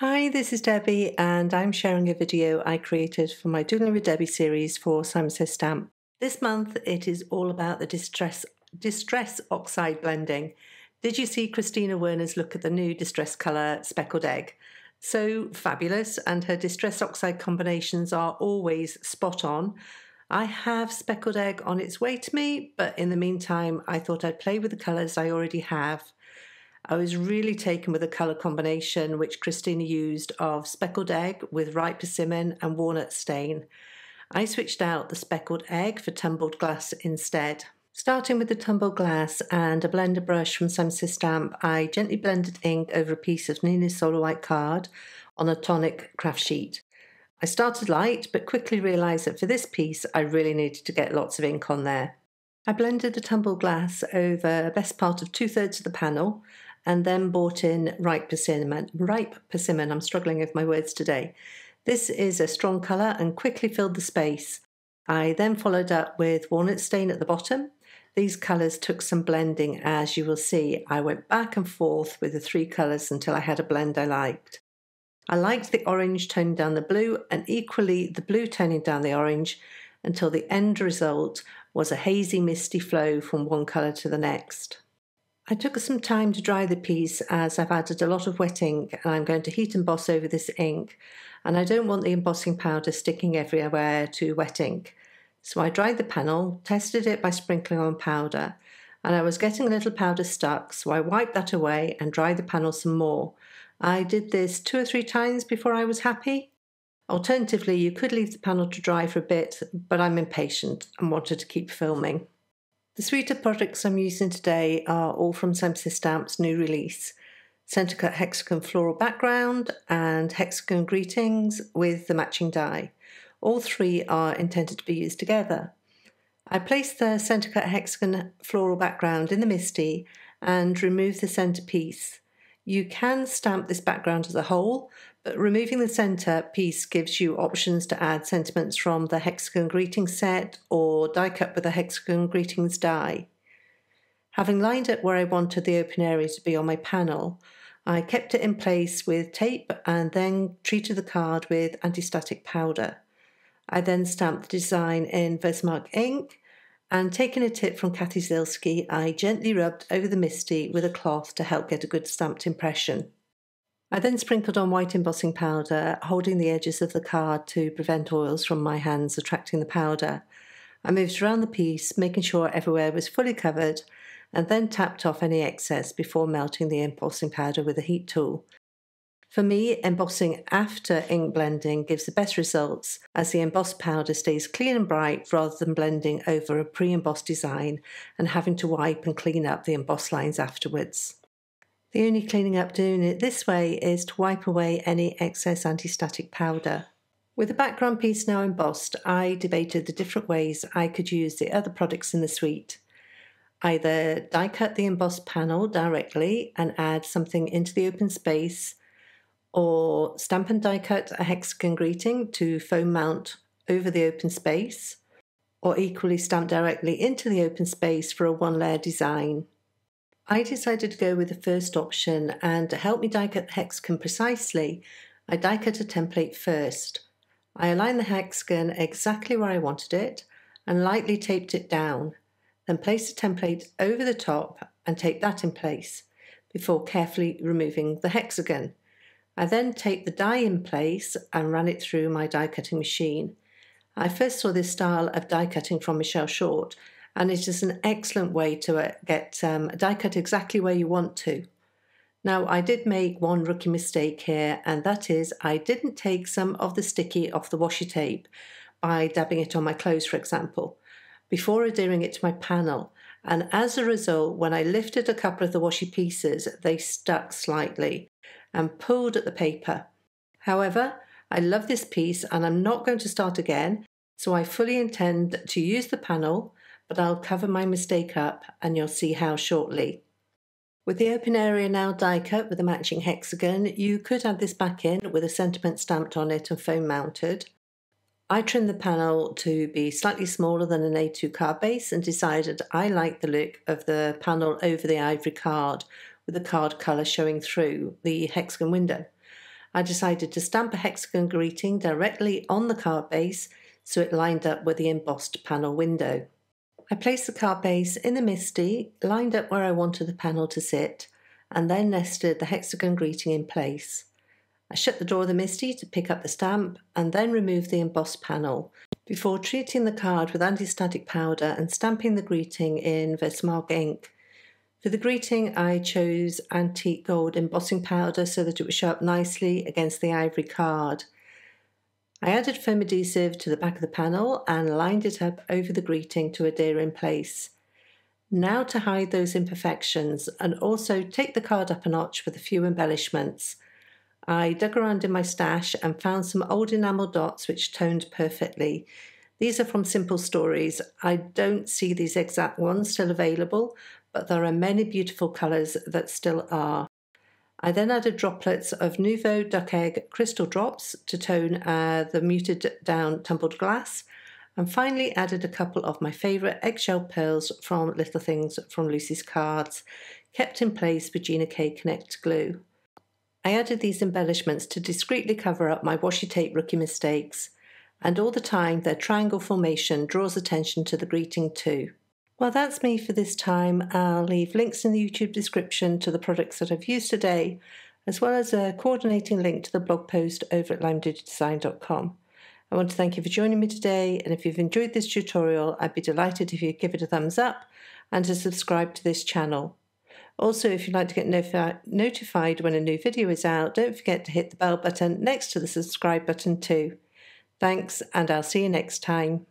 Hi, this is Debby, and I'm sharing a video I created for my Doodling with Debby series for Simon Says Stamp. This month it is all about the distress distress oxide blending. Did you see Kristina Werner's look at the new distress colour speckled egg? So fabulous, and her distress oxide combinations are always spot on. I have speckled egg on its way to me, but in the meantime, I thought I'd play with the colours I already have. I was really taken with the colour combination which Kristina used of speckled egg with ripe persimmon and walnut stain. I switched out the speckled egg for tumbled glass instead. Starting with the tumbled glass and a blender brush from Simon Says Stamp, I gently blended ink over a piece of Neenah Solar White card on a tonic craft sheet. I started light, but quickly realised that for this piece I really needed to get lots of ink on there. I blended the tumbled glass over best part of two thirds of the panel and then bought in ripe persimmon. Ripe persimmon, I'm struggling with my words today. This is a strong colour and quickly filled the space. I then followed up with walnut stain at the bottom these colours took some blending as you will see. I went back and forth with the three colours until I had a blend I liked. I liked the orange toning down the blue and equally the blue toning down the orange until the end result was a hazy misty flow from one colour to the next. I took some time to dry the piece as I've added a lot of wet ink and I'm going to heat emboss over this ink and I don't want the embossing powder sticking everywhere to wet ink. So I dried the panel, tested it by sprinkling on powder, and I was getting a little powder stuck, so I wiped that away and dried the panel some more. I did this two or three times before I was happy. Alternatively, you could leave the panel to dry for a bit, but I'm impatient and wanted to keep filming. The suite of products I'm using today are all from Says Stamp's new release. Centre cut hexagon floral background and hexagon greetings with the matching die. All three are intended to be used together. I place the centre cut hexagon floral background in the MISTI and remove the centre piece. You can stamp this background as a whole, removing the centre piece gives you options to add sentiments from the hexagon greetings set or die cut with a hexagon greetings die. Having lined up where I wanted the open area to be on my panel, I kept it in place with tape and then treated the card with anti-static powder. I then stamped the design in Versamark ink and taking a tip from Cathy Zielske, I gently rubbed over the MISTI with a cloth to help get a good stamped impression. I then sprinkled on white embossing powder, holding the edges of the card to prevent oils from my hands attracting the powder. I moved around the piece, making sure everywhere was fully covered, and then tapped off any excess before melting the embossing powder with a heat tool. For me, embossing after ink blending gives the best results as the embossed powder stays clean and bright rather than blending over a pre embossed design and having to wipe and clean up the embossed lines afterwards. The only cleaning up doing it this way is to wipe away any excess anti static powder. With the background piece now embossed, I debated the different ways I could use the other products in the suite. Either die cut the embossed panel directly and add something into the open space or stamp and die cut a hexagon greeting to foam mount over the open space, or equally stamp directly into the open space for a one layer design. I decided to go with the first option and to help me die cut the hexagon precisely, I die cut a template first. I aligned the hexagon exactly where I wanted it and lightly taped it down, then placed the template over the top and taped that in place before carefully removing the hexagon. I then taped the die in place and ran it through my die cutting machine. I first saw this style of die cutting from Michelle Short, and it is an excellent way to uh, get um, a die cut exactly where you want to. Now, I did make one rookie mistake here, and that is I didn't take some of the sticky off the washi tape by dabbing it on my clothes, for example, before adhering it to my panel. And as a result, when I lifted a couple of the washi pieces, they stuck slightly and pulled at the paper. However, I love this piece and I'm not going to start again, so I fully intend to use the panel, but I'll cover my mistake up and you'll see how shortly. With the open area now die cut with a matching hexagon, you could add this back in with a sentiment stamped on it and foam mounted. I trimmed the panel to be slightly smaller than an A2 card base and decided I liked the look of the panel over the ivory card with the card colour showing through the hexagon window. I decided to stamp a hexagon greeting directly on the card base so it lined up with the embossed panel window. I placed the card base in the MISTI, lined up where I wanted the panel to sit, and then nested the hexagon greeting in place. I shut the door of the MISTI to pick up the stamp and then removed the embossed panel before treating the card with anti-static powder and stamping the greeting in Versamark ink. For the greeting, I chose antique gold embossing powder so that it would show up nicely against the ivory card. I added foam adhesive to the back of the panel and lined it up over the greeting to adhere in place. Now to hide those imperfections and also take the card up a notch with a few embellishments. I dug around in my stash and found some old enamel dots which toned perfectly. These are from Simple Stories. I don't see these exact ones still available, but there are many beautiful colours that still are. I then added droplets of Nuvo Duck Egg crystal drops to tone uh, the muted down tumbled glass, and finally added a couple of my favourite eggshell pearls from Little Things from Lucy's Cards, kept in place with Gina K Connect glue. I added these embellishments to discreetly cover up my washi tape rookie mistakes, and all the time their triangle formation draws attention to the greeting too. Well, that's me for this time. I'll leave links in the YouTube description to the products that I've used today, as well as a coordinating link to the blog post over at limedoodledesign.com. I want to thank you for joining me today, and if you've enjoyed this tutorial, I'd be delighted if you give it a thumbs up and to subscribe to this channel. Also, if you'd like to get notifi- notified when a new video is out, don't forget to hit the bell button next to the subscribe button too. Thanks, and I'll see you next time.